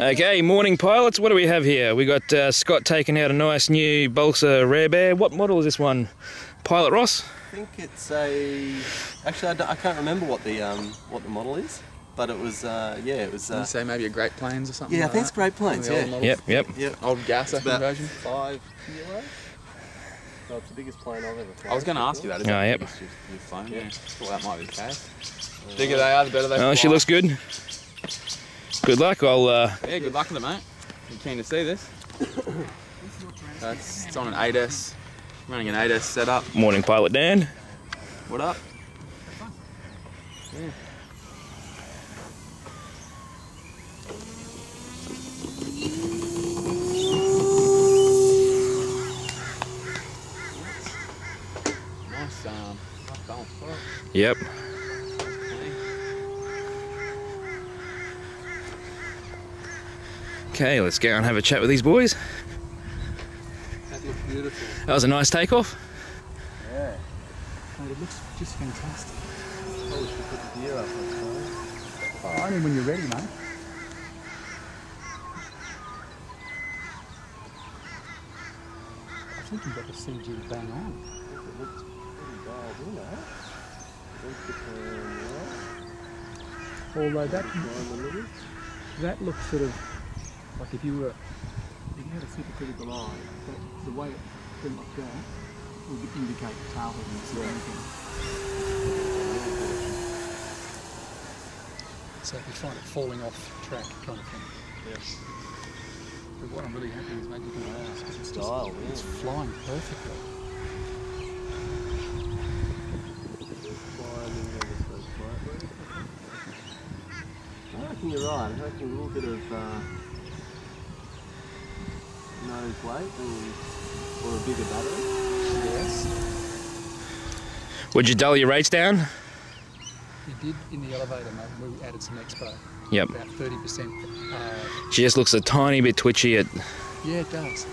Okay, morning pilots. What do we have here? We got uh, Scott taking out a nice new Balsa Rare Bear. What model is this one? Pilot Ross? I think it's a. Actually, I, don't- I can't remember what the um, what the model is, but it was uh, yeah, it was. Did Uh, you say maybe a Great Plains or something? yeah, I like think it's? Great Plains. Yeah. old? Yep, yep. Yep. Old gas It's about conversion. five kilos. So it's the biggest plane I've ever flown. I was going to ask you that. Is Oh, that yep. the biggest you've- you've? Yeah. Thought that might be the case. Bigger they are, the better they Oh, she looks good. Good luck. I'll. Uh, Yeah, good luck with it, mate. You keen to see this? That's it's on an 8S. Running an 8S setup. morning, Pilot Dan. What up? Nice, um, nice. Yep. Okay, let's go and have a chat with these boys. That looks beautiful. That was a nice takeoff. Yeah. Mate, it looks just fantastic. Probably should put the gear up. I suppose. Oh, only when you're ready, mate. I think you've got the CG bang on. It looks pretty dialed in, eh? Looks Although that line in the middle. that looks sort of like if you were if you had a supercritical eye, that, the way it went like that would indicate tail heading significant. So if you find it falling off track kind of thing. Yes. But what I'm really happy is mate, you can because it's just in. it's flying perfectly. Slide in ever so slightly. I reckon you're right. I reckon a little bit of uh, nose weight and, or a bigger battery. Yes. Would you dull your rates down? We did in the elevator, mate. We added some expo. Yep. About 30%. Uh, She just looks a tiny bit twitchy at. yeah, it does.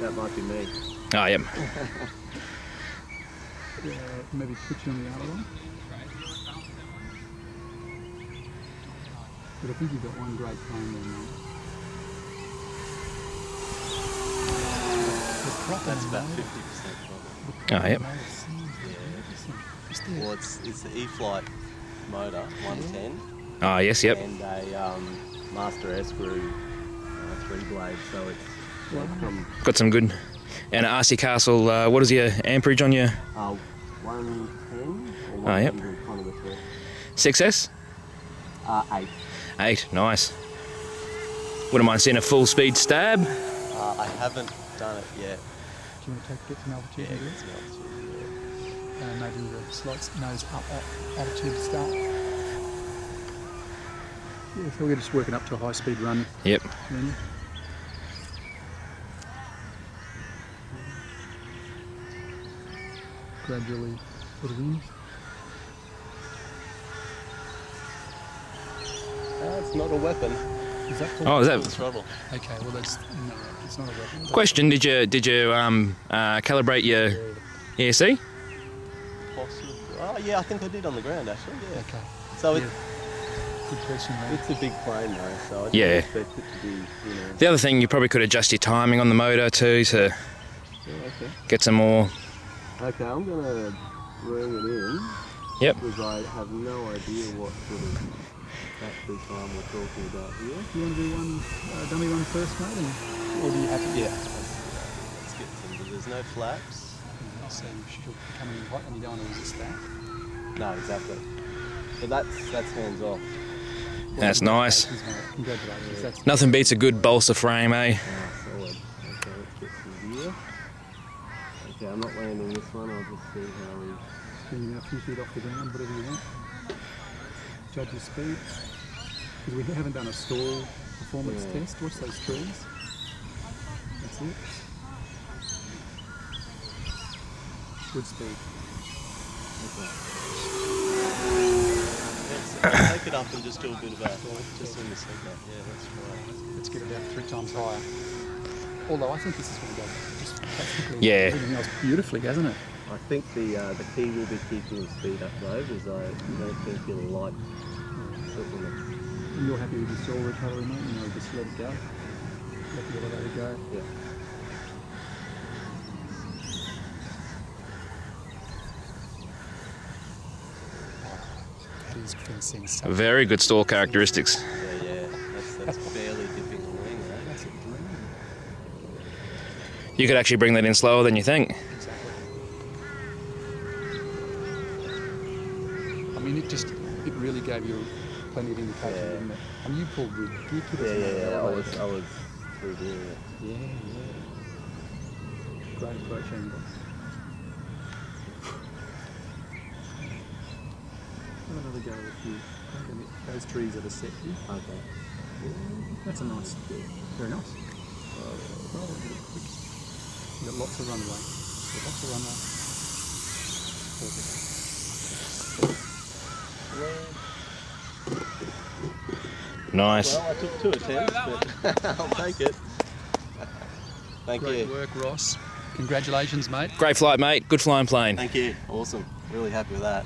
That might be me. Oh, yep. Uh, maybe put you on the other one. But I think you've got one great plane there, mate. The prop That's about 50% probably. Oh, yep. the motor sounds magnificent. Just there. Well, it's, it's the E-flite motor, 110, Oh, yes, yep. and a um, Master Airscrew uh, three blade, so it's Wow. from Got some good. And at RC Castle, uh, what is your amperage on your uh, 110 or Oh, yep. 100, kind of 6S? Uh, 8. 8, nice. Wouldn't mind seeing a full speed stab. Uh, I haven't done it yet. Do you want to take, get some altitude Yeah, and do an altitude, it? Uh, maybe the slight nose up at altitude to start. Yeah, so we're just working up to a high speed run Yep. then. Gradually put it in. yeah. Uh, not a weapon. Is that Oh, is The that. throttle. Okay, well that's no, it's not a weapon. but- Question Did you did you um, uh, calibrate your ESC? Possible. Oh, yeah, I think I did on the ground actually. Yeah. Okay. So Yeah. it, Good question, mate. it's a big plane though, so I Yeah. expect it to be, you know. The other thing, you probably could adjust your timing on the motor too to Yeah, okay. get some more. Okay, I'm gonna bring it in. Yep. Because I have no idea what sort of battery time we're talking about here. Do you want to do one uh, dummy one first, mate? Or do you have to? Yeah. Let's get some. There's no flaps. So she'll coming in hot and you don't want to resist that. No, exactly. But that's that's hands off. That's nice. Nothing beats a good balsa frame, eh? Okay, I'm not landing this one. I'll just see how we. bringing a few feet off the ground, whatever you want. Judge your speed. Because we haven't done a stall performance Yeah. test. Watch those trees. That's it. Good speed. Let's take it up and just do a bit of that. Just in the second. Yeah, that's right. Let's get about three times higher. Although I think this is going to go just practically Yeah. everything else beautifully, doesn't it? I think the uh, the key will be keeping the speed up though, because I don't think you'll like sort of And you're happy with your stall recovery, mate? You know, just let it go. Let the elevator go. Yeah. That is fencing so Very good stall characteristics. Yeah, yeah. That's, that's barely dipping the wing, eh? That's a dream. You could actually bring that in slower than you think. Exactly. I mean, it just, it really gave you plenty of indication, Yeah. didn't it? I mean, you pulled ridiculous. Yeah, yeah, yeah. I was. I was through there. Yeah, yeah. Great approach angle. Have another go with you. Look at it. Those trees are the set here. Okay. That's a nice, very nice. Bit quick. You've got lots of runway. Lots of runway. Perfect. Nice. Well, I took two attempts, but I'll take it. Thank Great you. work, Ross. Congratulations, mate. Great flight, mate. Good flying plane. Thank you. Awesome. Really happy with that.